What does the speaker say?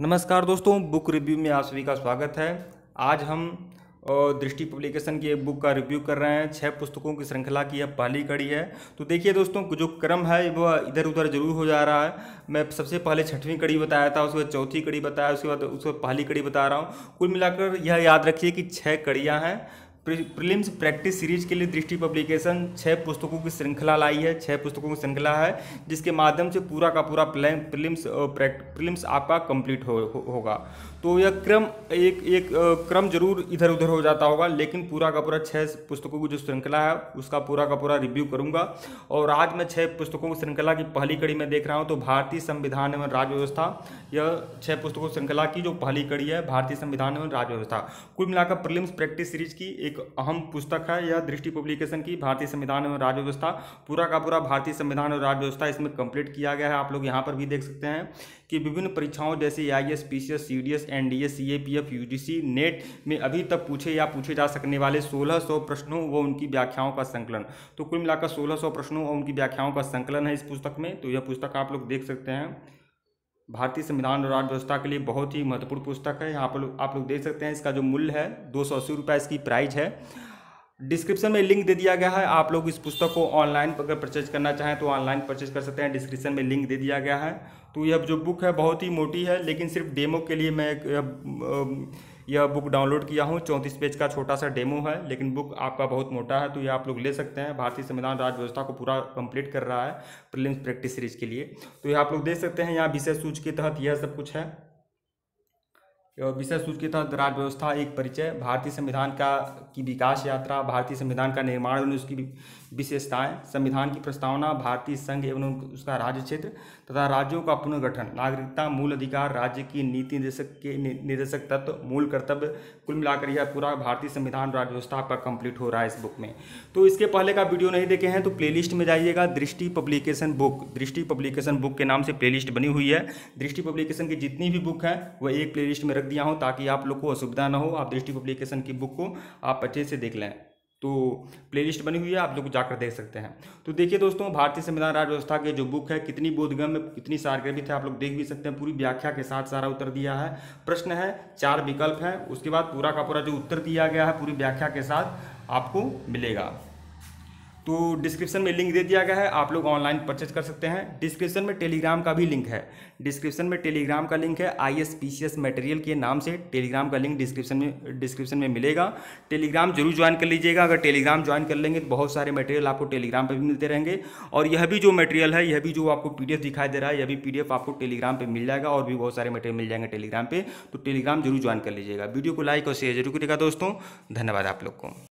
नमस्कार दोस्तों, book review में आप सभी का स्वागत है। आज हम दृष्टि पब्लिकेशन की एक बुक का रिव्यू कर रहे हैं। छह पुस्तकों की श्रृंखला की यह पहली कड़ी है। तो देखिए दोस्तों, जो क्रम है वह इधर उधर ज़रूर हो जा रहा है। मैं सबसे पहले छठवीं कड़ी बताया था, उसके बाद चौथी कड़ी बताया, उसके बाद उसके बाद पहली कड़ी बता रहा हूँ। कुल मिलाकर यह याद रखिए कि छः कड़ियाँ हैं। प्रीलिम्स प्रैक्टिस सीरीज़ के लिए दृष्टि पब्लिकेशन छः पुस्तकों की श्रृंखला लाई है छः पुस्तकों की श्रृंखला है जिसके माध्यम से पूरा का पूरा प्रीलिम्स प्रीलिम्स आपका कंप्लीट हो, हो होगा। तो यह क्रम एक एक क्रम ज़रूर इधर उधर हो जाता होगा लेकिन पूरा का पूरा छः पुस्तकों की जो श्रृंखला है उसका पूरा का पूरा रिव्यू करूँगा। और आज मैं छः पुस्तकों की श्रृंखला की पहली कड़ी में देख रहा हूँ तो भारतीय संविधान एवं राज्य व्यवस्था यह छः पुस्तकों श्रृंखला की जो पहली कड़ी है भारतीय संविधान एवं राज्य व्यवस्था। कुल मिलाकर प्रीलिम्स प्रैक्टिस सीरीज़ की एक अहम पुस्तक है, यह दृष्टि पब्लिकेशन की भारतीय संविधान एवं राज्य व्यवस्था, पूरा का पूरा भारतीय संविधान और राज्य व्यवस्था इसमें कंप्लीट किया गया है। आप लोग यहाँ पर भी देख सकते हैं कि विभिन्न परीक्षाओं जैसे I S P C S C D S N D S C A P F U G C NET में अभी तक पूछे या पूछे जा सकने वाले 1600 प्रश्नों व उनकी व्याख्याओं का संकलन। तो कुल मिलाकर 1600 प्रश्नों और उनकी व्याख्याओं का संकलन है इस पुस्तक में। तो यह पुस्तक आप लोग देख सकते हैं। भारतीय संविधान और अर्थव्यवस्था व्यवस्था के लिए बहुत ही महत्वपूर्ण पुस्तक है। यहाँ पर आप लोग देख सकते हैं इसका जो मूल्य है, दो सौ अस्सी रुपये इसकी प्राइज है। डिस्क्रिप्शन में लिंक दे दिया गया है। आप लोग इस पुस्तक को ऑनलाइन अगर परचेज करना चाहें तो ऑनलाइन परचेज कर सकते हैं। डिस्क्रिप्शन में लिंक दे दिया गया है। तो यह जो बुक है बहुत ही मोटी है, लेकिन सिर्फ़ डेमो के लिए मैं यह बुक डाउनलोड किया हूँ। चौंतीस पेज का छोटा सा डेमो है, लेकिन बुक आपका बहुत मोटा है तो ये आप लोग ले सकते हैं। भारतीय संविधान राज्य व्यवस्था को पूरा कंप्लीट कर रहा है, प्रीलिम्स प्रैक्टिस सीरीज़ के लिए। तो ये आप लोग देख सकते हैं, यहाँ विषय सूच के तहत यह सब कुछ है। विषय तहत राज्य व्यवस्था, एक परिचय, भारतीय संविधान का की विकास यात्रा, भारतीय संविधान का निर्माण एवं उसकी विशेषताएँ, संविधान की प्रस्तावना, भारतीय संघ एवं उसका राज्य क्षेत्र तथा राज्यों का पुनर्गठन, नागरिकता, मूल अधिकार, राज्य की नीति निर्देशक के निर्देशक तत्व, मूल कर्तव्य, कुल मिलाकर यह पूरा भारतीय संविधान राज्य व्यवस्था आपका कंप्लीट हो रहा है इस बुक में। तो इसके पहले का वीडियो नहीं देखे हैं तो प्लेलिस्ट में जाइएगा, Drishti publication book Drishti publication book के नाम से प्लेलिस्ट बनी हुई है। दृष्टि पब्लिकेशन की जितनी भी बुक है, वह एक प्लेलिस्ट में रख दिया हूँ ताकि आप लोग को असुविधा ना हो। आप दृष्टि पब्लिकेशन की बुक को आप अच्छे से देख लें। तो प्लेलिस्ट बनी हुई है, आप लोग जाकर देख सकते हैं। तो देखिए दोस्तों, भारतीय संविधान राज्य व्यवस्था के जो बुक है, कितनी बोधगम्य, कितनी सारगर्भित है, आप लोग देख भी सकते हैं। पूरी व्याख्या के साथ सारा उत्तर दिया है। प्रश्न है, चार विकल्प है। उसके बाद पूरा का पूरा जो उत्तर दिया गया है, पूरी व्याख्या के साथ आपको मिलेगा। तो डिस्क्रिप्शन में लिंक दे दिया गया है, आप लोग ऑनलाइन परचेज कर सकते हैं। डिस्क्रिप्शन में टेलीग्राम का भी लिंक है। डिस्क्रिप्शन में टेलीग्राम का लिंक है। I S P C S material के नाम से टेलीग्राम का लिंक डिस्क्रिप्शन में डिस्क्रिप्शन में मिलेगा। टेलीग्राम ज़रूर ज्वाइन कर लीजिएगा। अगर टेलीग्राम ज्वाइन कर लेंगे तो बहुत सारे मटेरियल आपको टेलीग्राम पर भी मिलते रहेंगे। और यह भी जो मटेरियल है, यह भी जो आपको पीडीएफ दिखाई दे रहा है, यह भी पीडीएफ आपको टेलीग्राम पर मिल जाएगा और भी बहुत सारे मटेरियल मिल जाएँगे टेलीग्राम पर तो टेलीग्राम ज़रूर ज्वाइन कर लीजिएगा। वीडियो को लाइक और शेयर ज़रूर करिएगा दोस्तों। धन्यवाद आप लोग को।